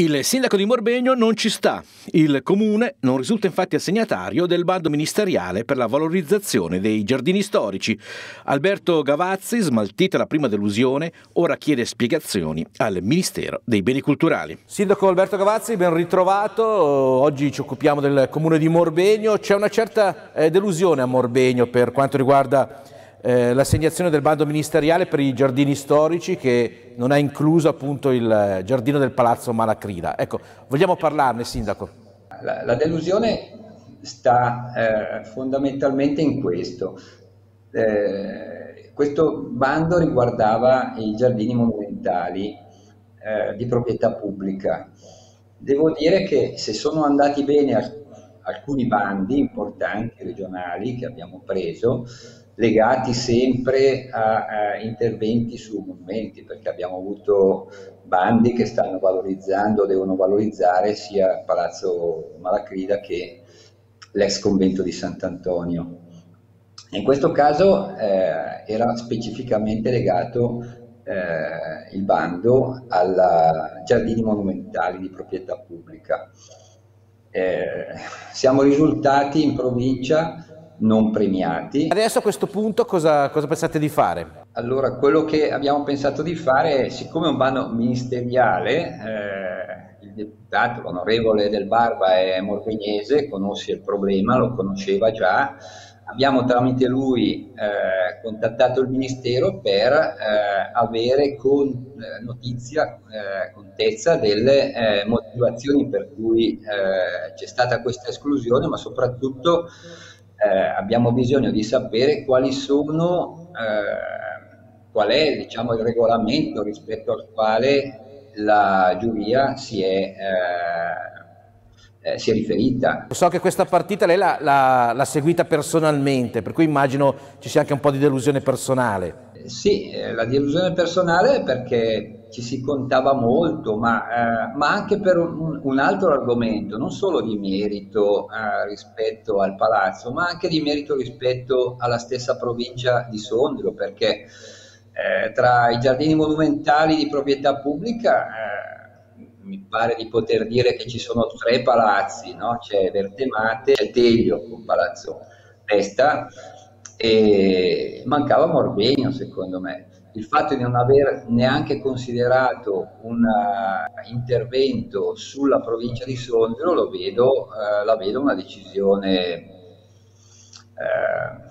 Il sindaco di Morbegno non ci sta. Il comune non risulta infatti assegnatario del bando ministeriale per la valorizzazione dei giardini storici. Alberto Gavazzi, smaltita la prima delusione, ora chiede spiegazioni al Ministero dei Beni Culturali. Sindaco Alberto Gavazzi, ben ritrovato. Oggi ci occupiamo del comune di Morbegno. C'è una certa eh, delusione a Morbegno per quanto riguarda eh, l'assegnazione del bando ministeriale per i giardini storici che non ha incluso appunto il giardino del Palazzo Malacrida. Ecco, vogliamo parlarne, Sindaco? La, la delusione sta eh, fondamentalmente in questo. Eh, questo bando riguardava i giardini monumentali eh, di proprietà pubblica. Devo dire che se sono andati bene alcuni bandi importanti regionali che abbiamo preso, legati sempre a, a, interventi su monumenti, perché abbiamo avuto bandi che stanno valorizzando, devono valorizzare sia Palazzo Malacrida che l'ex convento di Sant'Antonio. In questo caso eh, era specificamente legato eh, il bando ai giardini monumentali di proprietà pubblica. Eh, siamo risultati in provincia non premiati. Adesso a questo punto cosa, cosa, pensate di fare? Allora, quello che abbiamo pensato di fare, siccome è un bando ministeriale, eh, il deputato, l'onorevole Del Barba è morvegnese, conosce il problema, lo conosceva già, abbiamo tramite lui eh, contattato il Ministero per eh, avere con eh, notizia, eh, contezza delle eh, motivazioni per cui c'è stata questa esclusione, ma soprattutto eh, abbiamo bisogno di sapere quali sono, eh, qual è diciamo, il regolamento rispetto al quale la giuria si è, eh, eh, si è riferita. So che questa partita lei l'ha seguita personalmente, per cui immagino ci sia anche un po' di delusione personale. Sì, eh, la delusione personale perché ci si contava molto, ma, eh, ma anche per un, un, altro argomento, non solo di merito eh, rispetto al palazzo, ma anche di merito rispetto alla stessa provincia di Sondrio, perché eh, tra i giardini monumentali di proprietà pubblica eh, mi pare di poter dire che ci sono tre palazzi, no? c'è Vertemate, c'è Teglio con Palazzo Vesta e mancava Morbegno secondo me. Il fatto di non aver neanche considerato un uh, intervento sulla provincia di Sondrio lo vedo, uh, la vedo una decisione uh,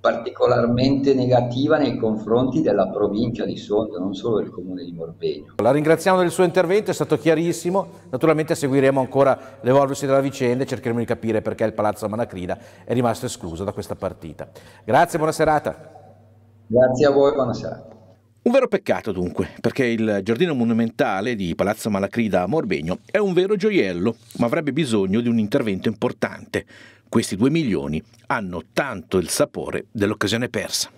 particolarmente negativa nei confronti della provincia di Sondrio, non solo del comune di Morbegno. La ringraziamo del suo intervento, è stato chiarissimo, naturalmente seguiremo ancora l'evolversi della vicenda e cercheremo di capire perché il Palazzo Manacrida è rimasto escluso da questa partita. Grazie, buona serata. Grazie a voi, buona serata. Un vero peccato dunque, perché il giardino monumentale di Palazzo Malacrida a Morbegno è un vero gioiello, ma avrebbe bisogno di un intervento importante. Questi due milioni hanno tanto il sapore dell'occasione persa.